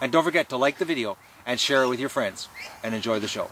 And don't forget to like the video and share it with your friends and enjoy the show.